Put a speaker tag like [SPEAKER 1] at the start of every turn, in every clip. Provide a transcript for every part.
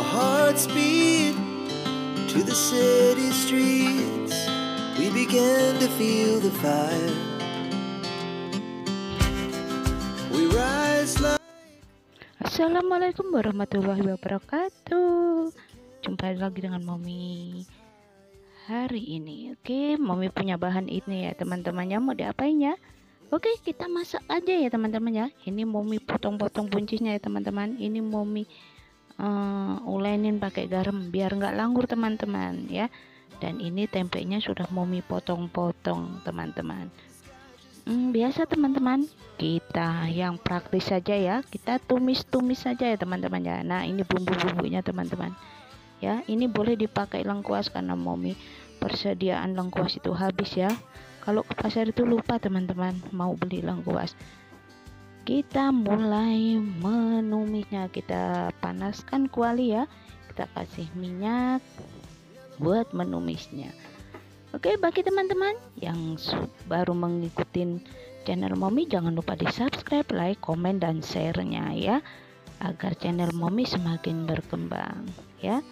[SPEAKER 1] Our hearts beat to the city streets. We began to feel the fire. We rise like
[SPEAKER 2] Assalamualaikum warahmatullahi wabarakatuh. Jumpa lagi dengan Mommy Hari ini Oke? Mommy punya bahan ini ya teman-temannya. Mau diapain ya? Oke kita masak aja ya teman-teman ya. Ini Mommy potong-potong buncisnya ya teman-teman. Ini Mommy uh, ulenin pakai garam Biar nggak langgur teman-teman ya. Dan ini tempenya sudah Mommy potong-potong teman-teman. Hmm, biasa teman-teman. Kita yang praktis saja ya. Kita tumis-tumis saja ya teman-teman ya. Nah ini bumbu-bumbunya teman-teman. Ya ini boleh dipakai lengkuas karena momi persediaan lengkuas itu habis ya. Kalau ke pasar itu lupa teman-teman mau beli lengkuas kita mulai menumisnya kita panaskan kuali ya kita kasih minyak buat menumisnya Oke, bagi teman-teman yang baru mengikuti channel Momi, jangan lupa di subscribe, like, komen, dan share-nya ya, agar channel Momi semakin berkembang ya.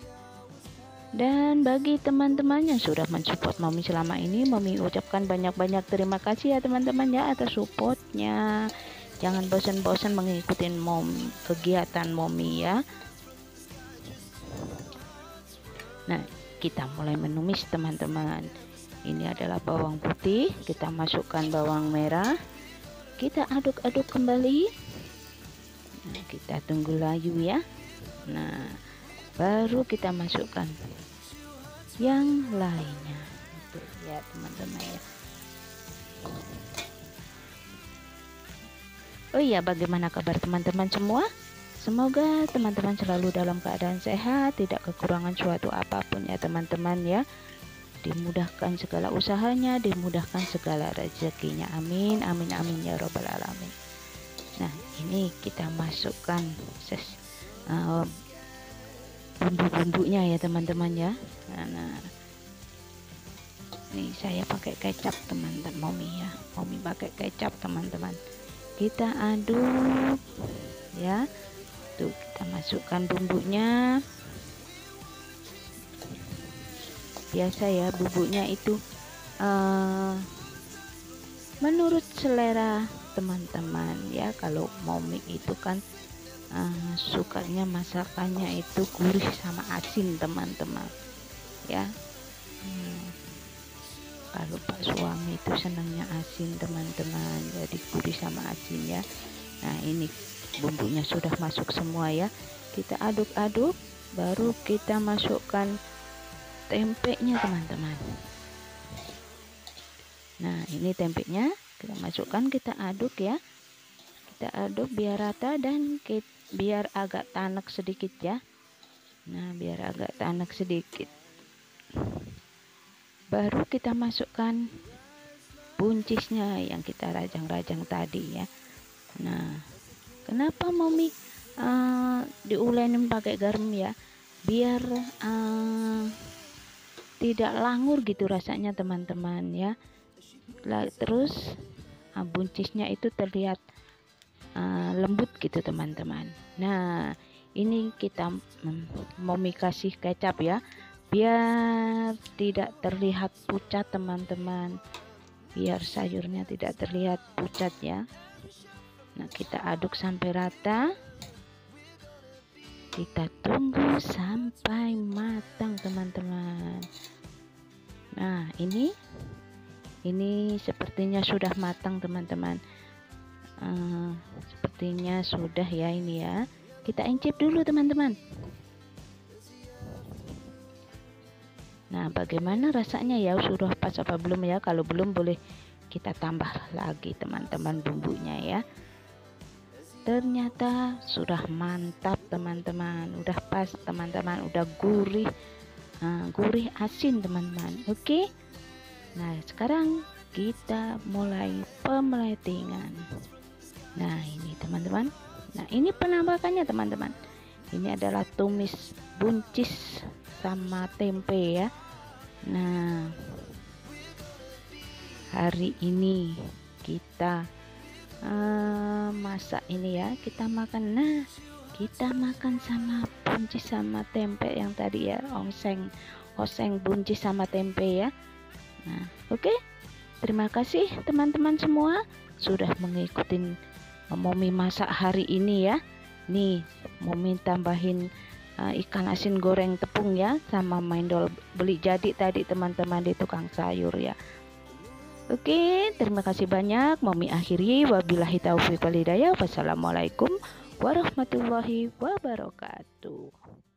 [SPEAKER 2] Dan bagi teman-teman yang sudah mensupport Momi selama ini, Momi ucapkan banyak-banyak terima kasih ya teman-teman ya atas supportnya. Jangan bosan-bosan mengikuti mom kegiatan Momi ya. Nah, kita mulai menumis teman-teman. Ini adalah bawang putih. Kita masukkan bawang merah. Kita aduk-aduk kembali. Nah, kita tunggu layu ya. Nah baru kita masukkan yang lainnya. Itu ya teman-teman ya Oh iya bagaimana kabar teman-teman semua? Semoga teman-teman selalu dalam keadaan sehat tidak kekurangan suatu apa pun ya teman-teman ya. Dimudahkan segala usahanya dimudahkan segala rezekinya. Amin amin amin ya robbal alamin. Nah ini kita masukkan ses uh, bumbu-bumbunya ya teman-teman ya. Nah, nah ini saya pakai kecap teman-teman. Momi ya? Momi pakai kecap teman-teman kita aduk ya. Tuh kita masukkan bumbunya. Biasa ya bubuknya itu uh, menurut selera teman-teman ya. Kalau momi itu kan uh, sukanya masakannya itu gurih sama asin teman-teman ya. Hmm. Kalau pak suami itu senangnya asin teman-teman. Jadi gurih sama asin ya. Nah ini bumbunya sudah masuk semua ya. Kita aduk-aduk baru kita masukkan tempenya teman-teman. Nah ini tempenya. Kita masukkan kita aduk ya. Kita aduk biar rata dan kita, biar agak tanak sedikit ya. Nah biar agak tanak sedikit baru kita masukkan buncisnya yang kita rajang-rajang tadi ya. Nah kenapa momi uh, diulenin pakai garam ya? Biar uh, tidak langur gitu rasanya teman-teman ya. Terus uh, buncisnya itu terlihat uh, lembut gitu teman-teman. Nah ini kita mau kasih kecap ya biar tidak terlihat pucat teman-teman. Biar sayurnya tidak terlihat pucat ya. Nah kita aduk sampai rata. Kita tunggu sampai matang teman-teman. Nah ini ini sepertinya sudah matang teman-teman. Uh, sepertinya sudah ya ini ya. Kita incip dulu teman-teman nah bagaimana rasanya ya? Sudah pas apa belum ya? Kalau belum boleh kita tambah lagi teman-teman bumbunya ya. Ternyata sudah mantap teman-teman. Udah pas teman-teman. Udah gurih. Nah, gurih asin teman-teman. Oke? Nah sekarang kita mulai pemeletingan nah ini teman-teman. Nah ini penampakannya teman-teman ini adalah tumis buncis sama tempe ya. Nah hari ini kita uh, masak ini ya. Kita makan nah kita makan sama buncis sama tempe yang tadi ya. Ongseng oseng buncis sama tempe ya. Nah oke. Okay? terima kasih teman-teman semua sudah mengikuti Momi masak hari ini ya nih Momi tambahin uh, ikan asin goreng tepung ya sama maindol beli jadi tadi teman-teman di tukang sayur ya Oke, terima kasih banyak. Momi akhiri. Wabillahi taufiq walhidayah. Wassalamualaikum warahmatullahi wabarakatuh.